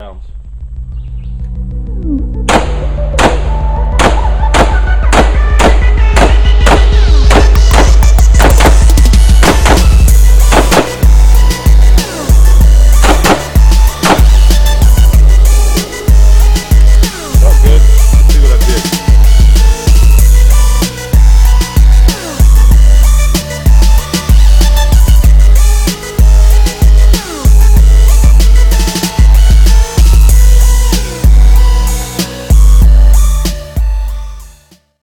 rounds.